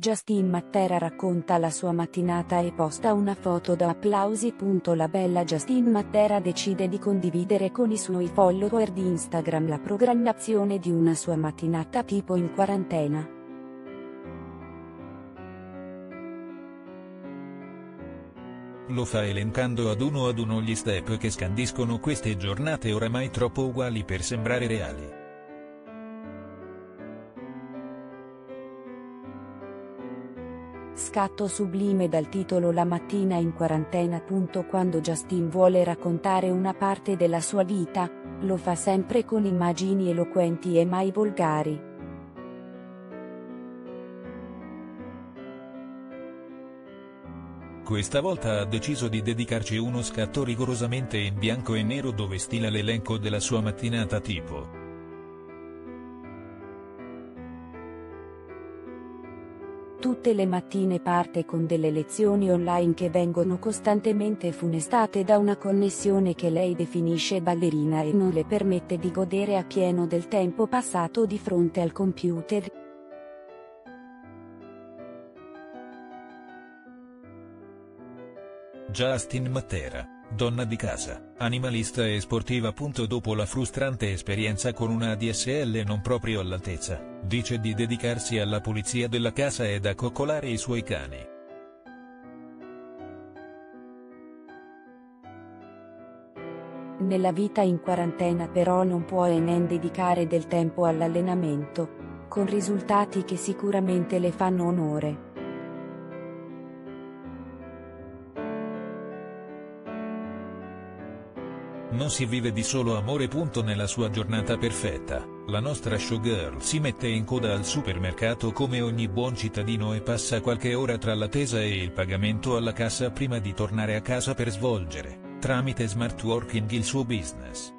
Justin Matera racconta la sua mattinata e posta una foto da applausi. La bella Justin Matera decide di condividere con i suoi follower di Instagram la programmazione di una sua mattinata tipo in quarantena. Lo fa elencando ad uno ad uno gli step che scandiscono queste giornate oramai troppo uguali per sembrare reali. Scatto sublime dal titolo La mattina in quarantena. Quando Justin vuole raccontare una parte della sua vita, lo fa sempre con immagini eloquenti e mai volgari. Questa volta ha deciso di dedicarci uno scatto rigorosamente in bianco e nero dove stila l'elenco della sua mattinata tipo. Tutte le mattine parte con delle lezioni online che vengono costantemente funestate da una connessione che lei definisce ballerina e non le permette di godere appieno del tempo passato di fronte al computer. Justin Matera donna di casa, animalista e sportiva. Dopo la frustrante esperienza con una ADSL non proprio all'altezza, dice di dedicarsi alla pulizia della casa ed a coccolare i suoi cani. Nella vita in quarantena però non può e non dedicare del tempo all'allenamento, con risultati che sicuramente le fanno onore. Non si vive di solo amore. Nella sua giornata perfetta, la nostra showgirl si mette in coda al supermercato come ogni buon cittadino e passa qualche ora tra l'attesa e il pagamento alla cassa prima di tornare a casa per svolgere, tramite smart working il suo business.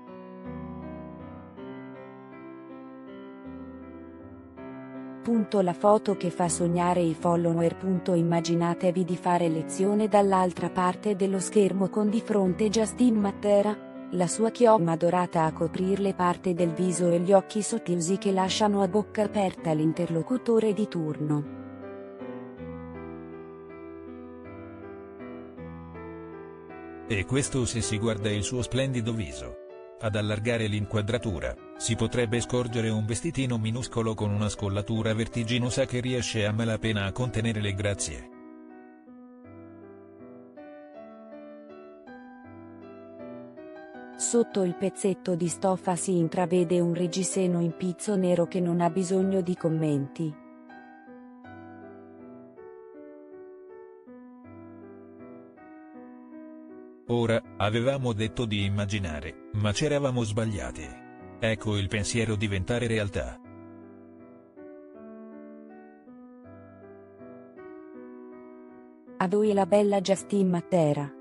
La foto che fa sognare i follower. Immaginatevi di fare lezione dall'altra parte dello schermo con di fronte Justin Matera la sua chioma dorata a coprirle parte del viso e gli occhi sottili che lasciano a bocca aperta l'interlocutore di turno. E questo se si guarda il suo splendido viso. Ad allargare l'inquadratura, si potrebbe scorgere un vestitino minuscolo con una scollatura vertiginosa che riesce a malapena a contenere le grazie. Sotto il pezzetto di stoffa si intravede un reggiseno in pizzo nero che non ha bisogno di commenti. Ora, avevamo detto di immaginare, ma c'eravamo sbagliati. Ecco il pensiero diventare realtà. A voi la bella Justin Matera.